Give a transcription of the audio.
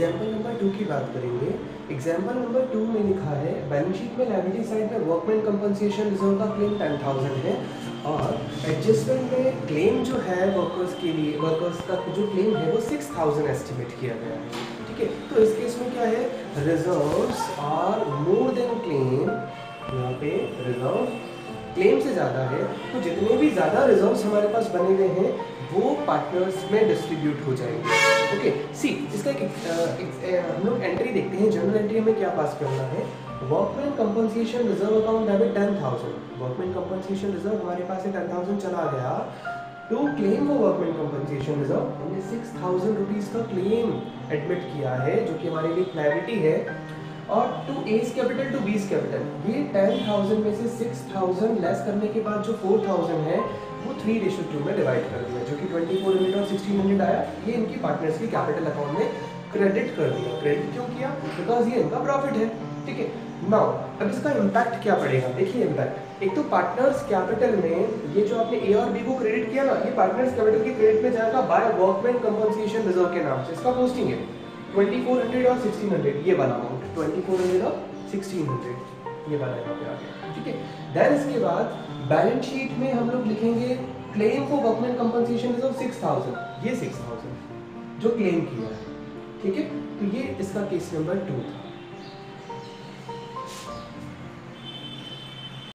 Example number two की बात करेंगे। एग्ज़ाम्पल नंबर टू में लिखा है बैलेंस शीट में लाइबिलिटी साइड में वर्कमैन कंपनसेशन रिज़र्व का क्लेम टेन थाउज़ेंड है और एडजस्टमेंट में क्लेम जो है वर्कर्स के लिए वर्कर्स का जो क्लेम है वो सिक्स थाउज़ेंड एस्टिमेट किया गया है। ठीक है? तो इस केस में क्या है? Reserves are more than claim यहाँ पे रिज़र्व क्लेम से ज़्यादा है तो जितने भी ज़्यादा रिजर्व्स हमारे पास बने हुए हैं वो पार्टनर्स में डिस्ट्रीब्यूट हो जाएँगे। ओके सी इसका एक, हम लोग एंट्री देखते हैं जनरल एंट्री हमें क्या पास करना है। Workman compensation reserve account debit ten thousand workman compensation reserve हमारे पास है टेन थाउज़ेंड चला गया। टू क्लेम वो वर्कमैन कंपनसेशन रिज़र्व हमने सिक्स थाउज़ेंड रुपीज़ का क्लेम एडमिट किया है जो कि हमारे लिए क्लैरिटी है। और टू एज कैपिटल टू बीस कैपिटल ये टेन थाउज़ेंड में से सिक्स थाउज़ेंड लेस करने के बाद जो फोर थाउज़ेंड है, वो थ्री रेशो टू में डिवाइड कर दिया, जो कि ट्वेंटी फोर हंड्रेड और सिक्सटीन हंड्रेड आया, ये इनकी पार्टनर्स की कैपिटल अकाउंट में क्रेडिट कर दिया। क्रेडिट क्यों किया? बिकॉज़ ये इनका प्रॉफिट है। ठीक है? नाउ अब इसका इम्पैक्ट क्या पड़ेगा? देखिए इम्पैक्ट एक तो पार्टनर्स कैपिटल में ये जो आपने ए और बी को क्रेडिट किया ना, ये पार्टनर्स कैपिटल की क्रेडिट में जाएगा बाय वर्कमैन कंपनसेशन रिज़र्व के नाम से इसका पोस्टिंग है। 2400 और 1600 ये वाला अमाउंट 2400 और 1600 ये वाला यहाँ पे आ गया। ठीक है? देन इसके बाद बैलेंस शीट में हम लोग लिखेंगे claim for workman compensation of 6000 ये 6000 जो क्लेम किया है। ठीक है? तो ये इसका केस नंबर टू था।